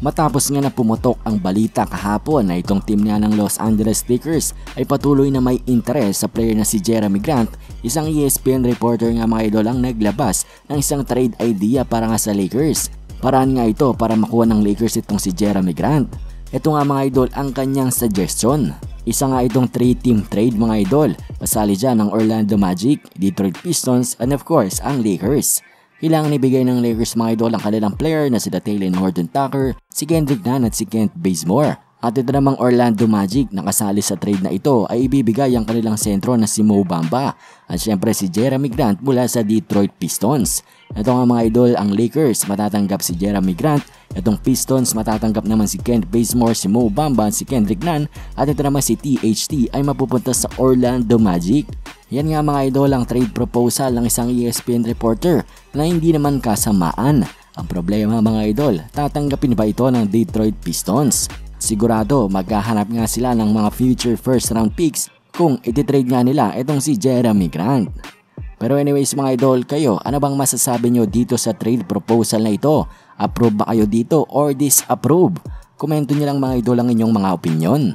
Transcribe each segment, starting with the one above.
Matapos nga na pumutok ang balita kahapon na itong team nga ng Los Angeles Lakers ay patuloy na may interes sa player na si Jeremy Grant, isang ESPN reporter nga mga idol ang naglabas ng isang trade idea para nga sa Lakers. Paraan nga ito para makuha ng Lakers itong si Jeremy Grant. Ito nga mga idol ang kanyang suggestion. Isa nga itong 3-team trade mga idol. Pasali dyan ang Orlando Magic, Detroit Pistons, and of course ang Lakers. Kailangan ibigay ng Lakers mga idol ang kanilang player na sila Taylor Horton Tucker, si Kendrick Nunn at si Kent Bazemore. At ito namang Orlando Magic na kasali sa trade na ito ay ibibigay ang kanilang sentro na si Mo Bamba at syempre si Jeremy Grant mula sa Detroit Pistons. Ito nga mga idol ang Lakers matatanggap si Jeremy Grant, itong Pistons matatanggap naman si Kent Bazemore, si Mo Bamba, si Kendrick Nunn at ito naman si THT ay mapupunta sa Orlando Magic. Yan nga mga idol ang trade proposal ng isang ESPN reporter na hindi naman kasamaan. Ang problema mga idol, tatanggapin ba ito ng Detroit Pistons? Sigurado maghahanap nga sila ng mga future first round picks kung ititrade nga nila itong si Jeremy Grant. Pero anyways mga idol, kayo, ano bang masasabi nyo dito sa trade proposal na ito? Approve ba kayo dito or disapprove? Komento nyo lang mga idol ang inyong mga opinion.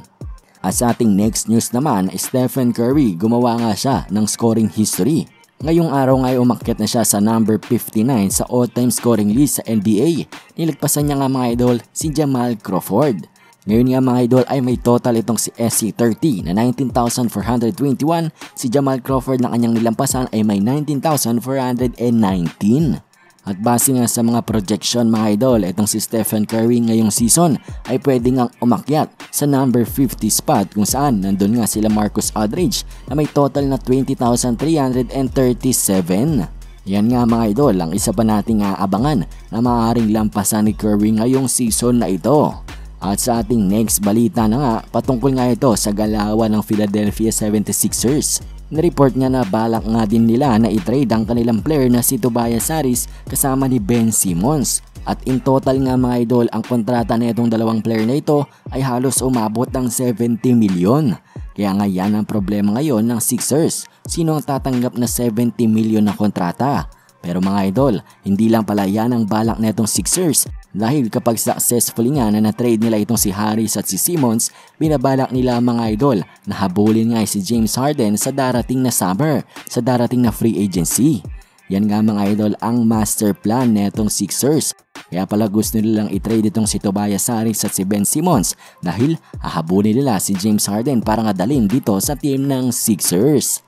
At sa ating next news naman, Stephen Curry gumawa nga siya ng scoring history. Ngayong araw nga ay umakyat na siya sa number 59 sa all-time scoring list sa NBA. Nilagpasan niya nga mga idol si Jamal Crawford. Ngayon nga mga idol ay may total itong si SC30 na 19,421. Si Jamal Crawford na kanyang nilampasan ay may 19,419. At base nga sa mga projection mga idol, itong si Stephen Curry ngayong season ay pwede ngang umakyat sa number 50 spot kung saan nandun nga sila Marcus Aldridge na may total na 20,337. Yan nga mga idol, ang isa pa nating aabangan na maaaring lampasan ni Curry ngayong season na ito. At sa ating next balita na nga, patungkol nga ito sa galawan ng Philadelphia 76ers. Na-report nga na balak nga din nila na i-trade ang kanilang player na si Tobias Harris kasama ni Ben Simmons. At in total nga mga idol, ang kontrata na itong dalawang player na ito ay halos umabot ng 70 milyon. Kaya nga yan ang problema ngayon ng Sixers. Sino ang tatanggap na 70 milyon na kontrata? Pero mga idol, hindi lang pala yan ang balak na itong Sixers dahil kapag successfully nga na na-trade nila itong si Harris at si Simmons, binabalak nila mga idol na habulin nga si James Harden sa darating na summer, sa darating na free agency. Yan nga mga idol ang master plan netong Sixers. Kaya pala gusto nilang i-trade itong si Tobias Harris at si Ben Simmons dahil hahabulin nila si James Harden para nga dalhin dito sa team ng Sixers.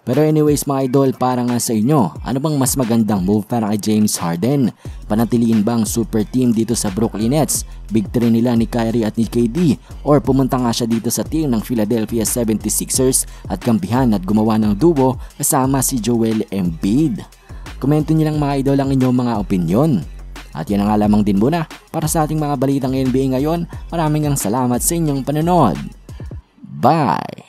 Pero anyways mga idol, para nga sa inyo, ano bang mas magandang move para kay James Harden? Panatiliin bang super team dito sa Brooklyn Nets? Big 3 nila ni Kyrie at ni KD? Or pumunta nga siya dito sa team ng Philadelphia 76ers at kampihan at gumawa ng duo kasama si Joel Embiid? Komento niyo lang mga idol ang inyong mga opinion. At yan nga lamang din muna para sa ating mga balitang NBA ngayon. Maraming ang salamat sa inyong panonood. Bye!